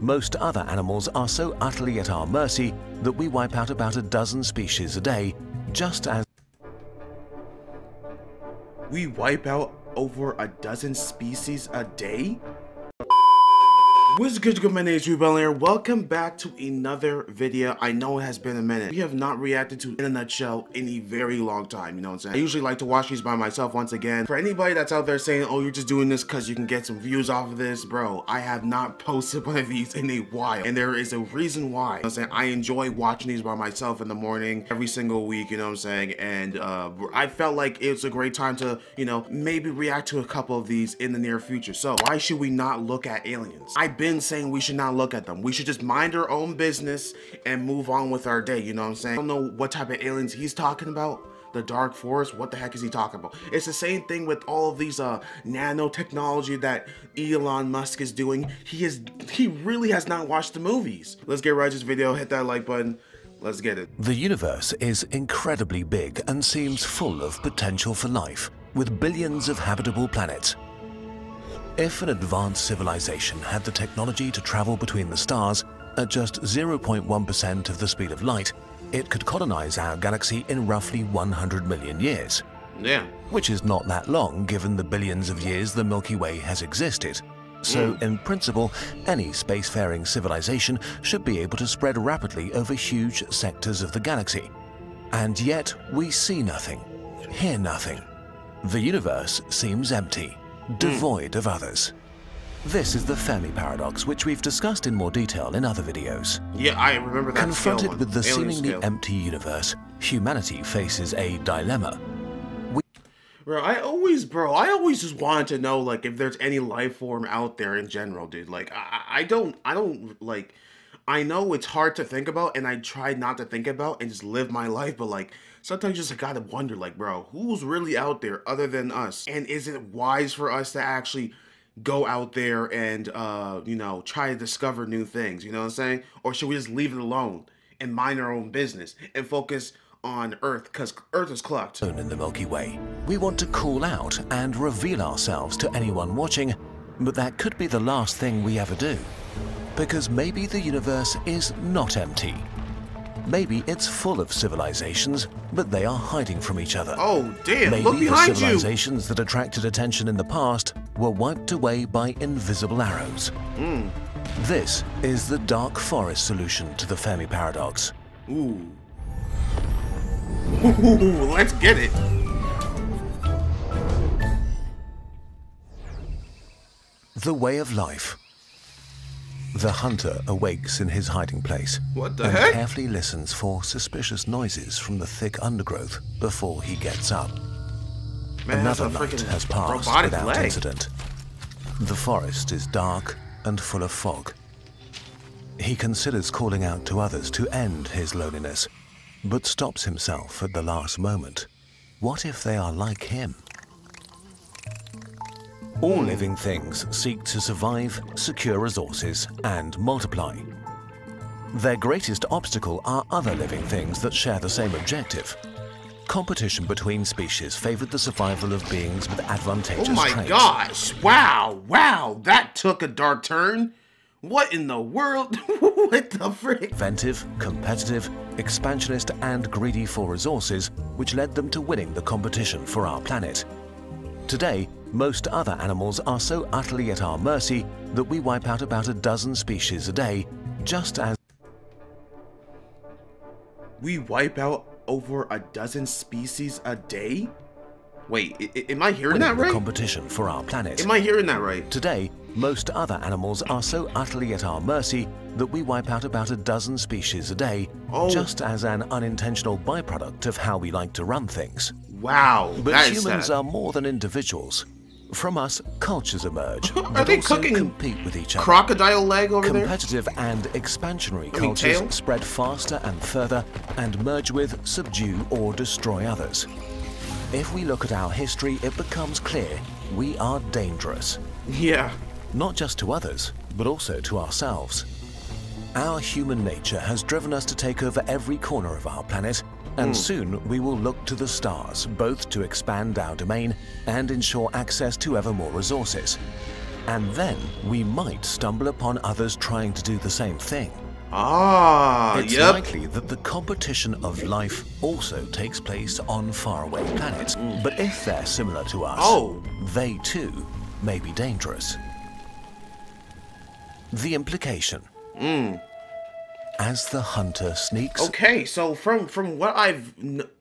most other animals are so utterly at our mercy that we wipe out about a dozen species a day, just as We wipe out over a dozen species a day? What's good, good? My name is Rebel here. Welcome back to another video. I know it has been a minute. We have not reacted to In a Nutshell in a very long time, you know what I'm saying? I usually like to watch these by myself once again. For anybody that's out there saying, oh, you're just doing this because you can get some views off of this, bro, I have not posted one of these in a while. And there is a reason why. You know I'm saying? I enjoy watching these by myself in the morning every single week, you know what I'm saying? And uh, I felt like it's a great time to, you know, maybe react to a couple of these in the near future. So why should we not look at aliens? I've been saying we should not look at them. We should just mind our own business and move on with our day. You know what I'm saying? I don't know what type of aliens he's talking about. The Dark Forest, what the heck is he talking about? It's the same thing with all of these uh nanotechnology that Elon Musk is doing. He is he really has not watched the movies. Let's get right to this video, hit that like button. Let's get it. the universe is incredibly big and seems full of potential for life, with billions of habitable planets. If an advanced civilization had the technology to travel between the stars at just 0.1% of the speed of light, it could colonize our galaxy in roughly 100 million years, Yeah. which is not that long given the billions of years the Milky Way has existed. So, hmm. in principle, any spacefaring civilization should be able to spread rapidly over huge sectors of the galaxy. And yet, we see nothing, hear nothing. The universe seems empty, devoid of others. This is the Fermi paradox, which we've discussed in more detail in other videos. Yeah, I remember that Confronted with the Alien seemingly scale. empty universe, humanity faces a dilemma. Bro, I always, bro, I always just wanted to know, like, if there's any life form out there in general, dude. Like, I, I I don't, I don't, like, I know it's hard to think about, and I try not to think about and just live my life, but, like, sometimes you just gotta wonder, like, bro, who's really out there other than us? And is it wise for us to actually go out there and, uh, you know, try to discover new things, you know what I'm saying? Or should we just leave it alone and mind our own business and focus on Earth, because Earth is clucked? zone in the Milky Way. We want to call out and reveal ourselves to anyone watching, but that could be the last thing we ever do. Because maybe the universe is not empty. Maybe it's full of civilizations, but they are hiding from each other. Oh, damn, Maybe look the behind you! civilizations that attracted attention in the past were wiped away by invisible arrows. Hmm. This is the dark forest solution to the Fermi paradox. Ooh. Ooh, let's get it. The way of life. The hunter awakes in his hiding place What the and heck? carefully listens for suspicious noises from the thick undergrowth before he gets up. Man, Another night has passed without leg. incident. The forest is dark and full of fog. He considers calling out to others to end his loneliness, but stops himself at the last moment. What if they are like him? All living things seek to survive, secure resources, and multiply. Their greatest obstacle are other living things that share the same objective. Competition between species favored the survival of beings with advantageous Oh my traits. gosh. Wow. Wow. That took a dark turn. What in the world? what the frick? Inventive, competitive, expansionist, and greedy for resources, which led them to winning the competition for our planet. Today, most other animals are so utterly at our mercy that we wipe out about a dozen species a day, just as We wipe out over a dozen species a day? Wait, i- am I hearing that right? competition for our planet. Am I hearing that right? Today, most other animals are so utterly at our mercy that we wipe out about a dozen species a day, Oh. just as an unintentional byproduct of how we like to run things. Wow. But humans sad. are more than individuals. From us, cultures emerge, Are they cooking compete with each other. crocodile leg over there? Competitive and expansionary I mean, cultures tail? spread faster and further and merge with, subdue, or destroy others. If we look at our history, it becomes clear we are dangerous, Yeah. not just to others, but also to ourselves. Our human nature has driven us to take over every corner of our planet, and hmm. soon we will look to the stars, both to expand our domain and ensure access to ever more resources. And then we might stumble upon others trying to do the same thing. Ah, It's yep. likely that the competition of life also takes place on faraway planets, hmm. but if they're similar to us, Oh. they too may be dangerous. The implication. Hmm. As the hunter sneaks Okay, so from from what I've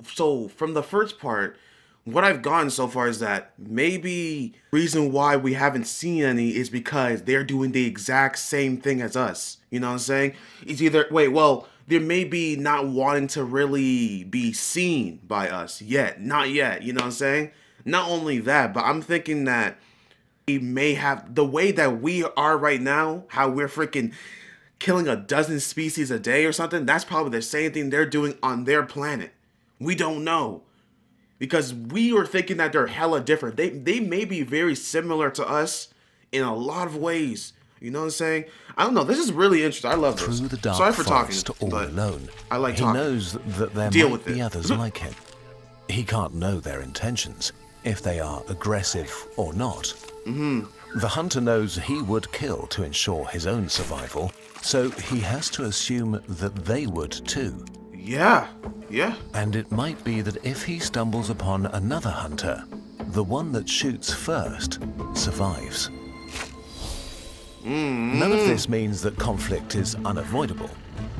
so from the first part, what I've gotten so far is that maybe reason why we haven't seen any is because they're doing the exact same thing as us. You know what I'm saying? It's either wait, well, there may be not wanting to really be seen by us yet, not yet. You know what I'm saying? Not only that, but I'm thinking that we may have the way that we are right now, how we're freaking killing a dozen species a day or something, that's probably the same thing they're doing on their planet. We don't know. Because we are thinking that they're hella different. They they may be very similar to us in a lot of ways. You know what I'm saying? I don't know. This is really interesting. I love this. through the dark Sorry for talking, all but alone. I like he talking. knows that there Deal might with be it. others like him. He can't know their intentions, if they are aggressive or not. Mm-hmm. The hunter knows he would kill to ensure his own survival, so he has to assume that they would too. Yeah, yeah. And it might be that if he stumbles upon another hunter, the one that shoots first survives. None of mm-hmm. this means that conflict is unavoidable.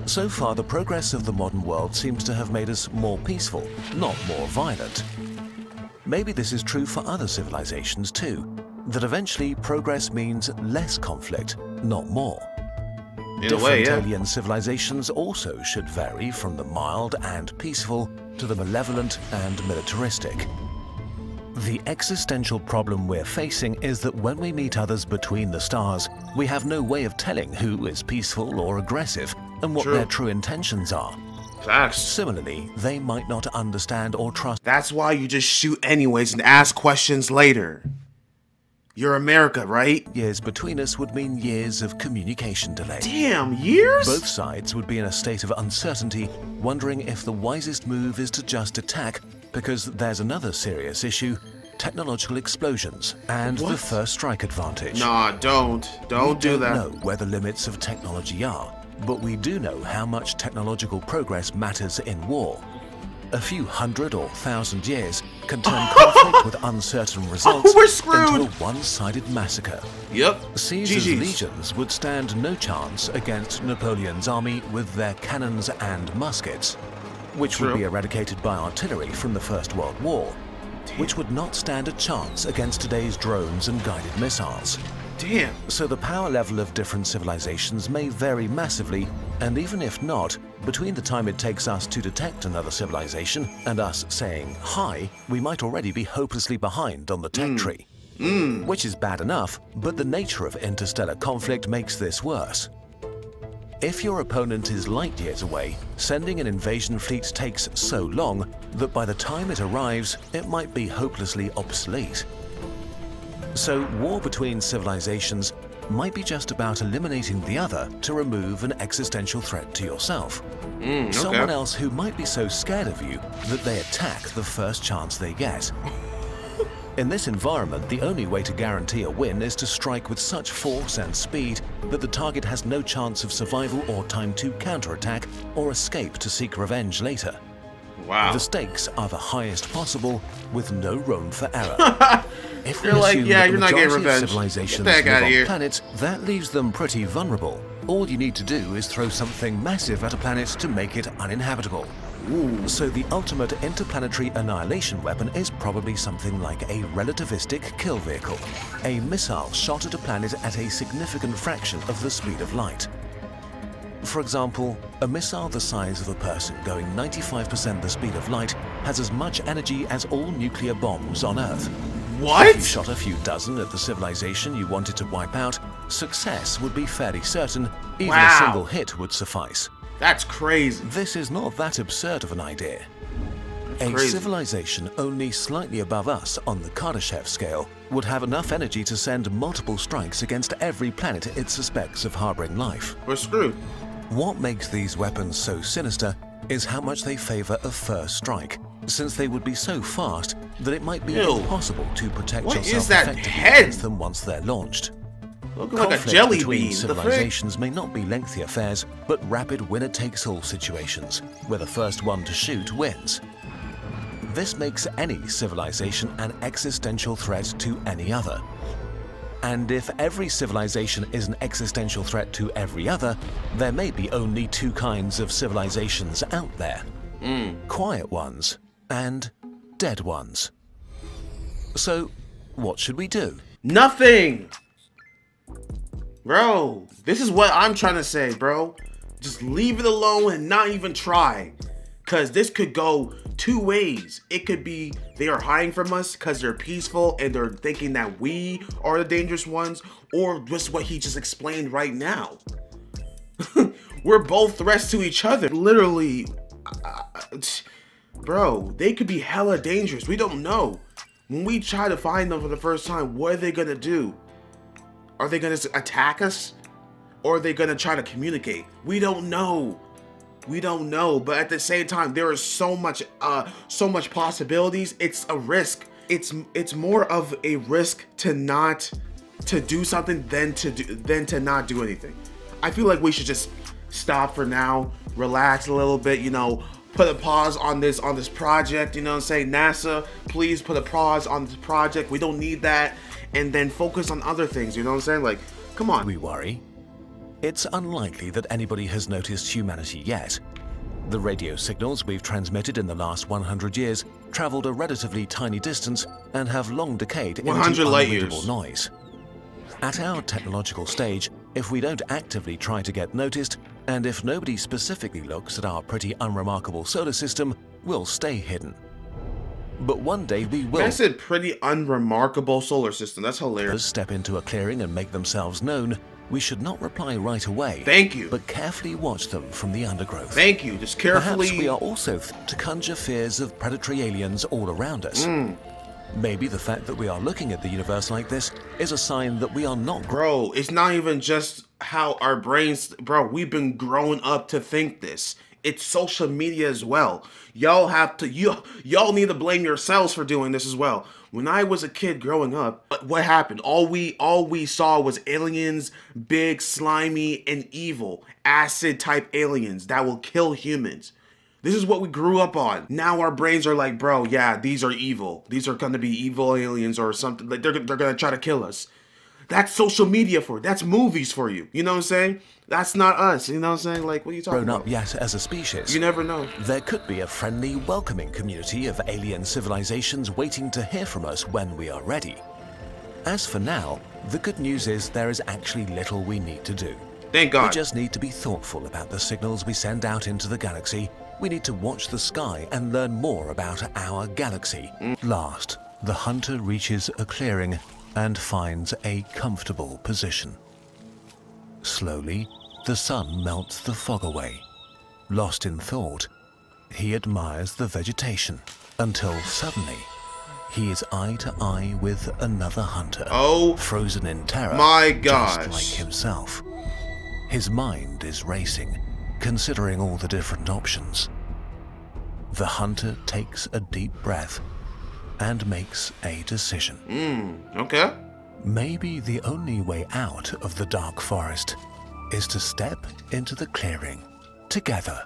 So far, the progress of the modern world seems to have made us more peaceful, not more violent. Maybe this is true for other civilizations too, that eventually progress means less conflict, not more. In Different way, yeah. alien civilizations also should vary from the mild and peaceful to the malevolent and militaristic. The existential problem we're facing is that when we meet others between the stars, we have no way of telling who is peaceful or aggressive and what True. their true intentions are. Facts. Similarly, they might not understand or trust That's why you just shoot anyways and ask questions later. You're America, right? years between us would mean years of communication delay. Damn, years? Both sides would be in a state of uncertainty, wondering if the wisest move is to just attack, because there's another serious issue technological explosions and the first strike advantage. Nah, don't. Don't we do don't that. know where the limits of technology are, but we do know how much technological progress matters in war. A few hundred or thousand years can turn conflict with uncertain oh, results we're screwed. into a one-sided massacre. Yep. Caesar's GG's. legions would stand no chance against Napoleon's army with their cannons and muskets, which True. would be eradicated by artillery from the First World War, which would not stand a chance against today's drones and guided missiles. Damn. So the power level of different civilizations may vary massively, and even if not, between the time it takes us to detect another civilization and us saying hi, we might already be hopelessly behind on the tech hmm. tree. Hmm. Which is bad enough, but the nature of interstellar conflict makes this worse. If your opponent is light years away, sending an invasion fleet takes so long that by the time it arrives, it might be hopelessly obsolete. So, war between civilizations might be just about eliminating the other to remove an existential threat to yourself. Mm, Someone else who might be so scared of you that they attack the first chance they get. In this environment, the only way to guarantee a win is to strike with such force and speed that the target has no chance of survival or time to counterattack or escape to seek revenge later. Wow. The stakes are the highest possible, with no room for error. if You're like, yeah, you're not getting revenge. civilizations Get the on here. planets, that leaves them pretty vulnerable. All you need to do is throw something massive at a planet to make it uninhabitable. So the ultimate interplanetary annihilation weapon is probably something like a relativistic kill vehicle, a missile shot at a planet at a significant fraction of the speed of light. For example, a missile the size of a person going 95% the speed of light has as much energy as all nuclear bombs on Earth. If you shot a few dozen at the civilization you wanted to wipe out, success would be fairly certain, even Wow. a single hit would suffice. That's crazy. This is not that absurd of an idea. a crazy. civilization only slightly above us on the Kardashev scale would have enough energy to send multiple strikes against every planet it suspects of harboring life. We're screwed. What makes these weapons so sinister is how much they favor a first strike, since they would be so fast that it might be Ew. impossible to protect What yourself is that effectively head? against them once they're launched. Looking like a jelly between bean. Civilizations may not be lengthy affairs, but rapid winner-takes-all situations, where the first one to shoot wins. This makes any civilization an existential threat to any other. And if every civilization is an existential threat to every other, there may be only two kinds of civilizations out there. Hmm. Quiet ones and dead ones. So, what should we do? Nothing. Bro, this is what I'm trying to say, bro. Just leave it alone and not even try. Cause this could go two ways. It could be they are hiding from us because they're peaceful and they're thinking that we are the dangerous ones, or just what he just explained right now. We're both threats to each other. Literally, uh, bro, they could be hella dangerous. We don't know. When we try to find them for the first time, what are they gonna do? Are they gonna attack us? Or are they gonna try to communicate? We don't know. We don't know, but at the same time, there is so much, uh, so much possibilities. It's a risk. It's it's more of a risk to not to do something than to do than to not do anything. I feel like we should just stop for now, relax a little bit, you know, put a pause on this on this project, you know I'm saying? NASA, please put a pause on this project. We don't need that and then focus on other things, you know what I'm saying? Like, come on. we worry? It's unlikely that anybody has noticed humanity yet. The radio signals we've transmitted in the last 100 years traveled a relatively tiny distance and have long decayed into unreadable noise. At our technological stage, if we don't actively try to get noticed, and if nobody specifically looks at our pretty unremarkable solar system, we'll stay hidden. But one day we will I said pretty unremarkable solar system. That's hilarious. step into a clearing and make themselves known, we should not reply right away. Thank you. But carefully watch them from the undergrowth. Thank you. Just carefully. Perhaps we are also to conjure fears of predatory aliens all around us. Hmm. Maybe the fact that we are looking at the universe like this is a sign that we are not Bro, it's not even just how our brains, bro, we've been growing up to think this. It's social media as well. Y'all have to you y'all need to blame yourselves for doing this as well. When I was a kid growing up, what- happened? All we all we saw was aliens, big, slimy, and evil, acid type aliens that will kill humans. This is what we grew up on. Now our brains are like, bro, yeah, these are evil. These are gonna be evil aliens or something. Like they're they're gonna try to kill us. That's social media for you. That's movies for you. You know what I'm saying? That's not us. You know what I'm saying? Like, what are you talking grown about? up yet as a species. You never know. There could be a friendly, welcoming community of alien civilizations waiting to hear from us when we are ready. As for now, the good news is there is actually little we need to do. Thank God. We just need to be thoughtful about the signals we send out into the galaxy. We need to watch the sky and learn more about our galaxy. Mm. Last, the hunter reaches a clearing and finds a comfortable position. Slowly, the sun melts the fog away. Lost in thought, he admires the vegetation until suddenly he is eye to eye with another hunter oh, frozen in terror, My God! just like himself. His mind is racing, considering all the different options. The hunter takes a deep breath and makes a decision. Hmm, okay. Maybe the only way out of the dark forest is to step into the clearing together.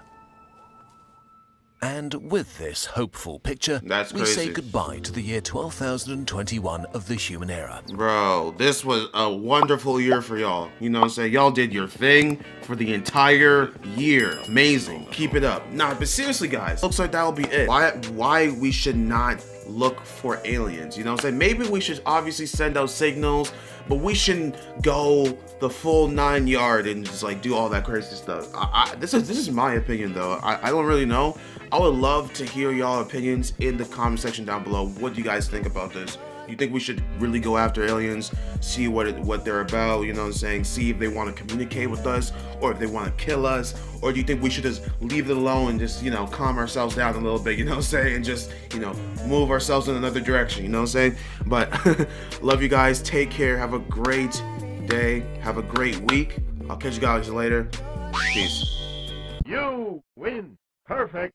And with this hopeful picture, That's we say goodbye to the year 12,021 of the human era. Bro, this was a wonderful year for y'all. You know what I'm saying? Y'all did your thing for the entire year. Amazing. Keep it up. Nah, but seriously, guys, looks like that'll be it. Why why we should not look for aliens. You know I'm saying? Maybe we should obviously send out signals, but we shouldn't go the full nine yard and just like do all that crazy stuff. I, I, this is this is my opinion though. I, I don't really know. I would love to hear y'all opinions in the comment section down below. What do you guys think about this? You think we should really go after aliens, see what it, what they're about, you know what I'm saying? See if they want to communicate with us or if they want to kill us, or do you think we should just leave it alone and just, you know, calm ourselves down a little bit, you know what I'm saying? And just, you know, move ourselves in another direction, you know what I'm saying? But love you guys. Take care. Have a great day. Have a great week. I'll catch you guys later. Peace. You win. Perfect.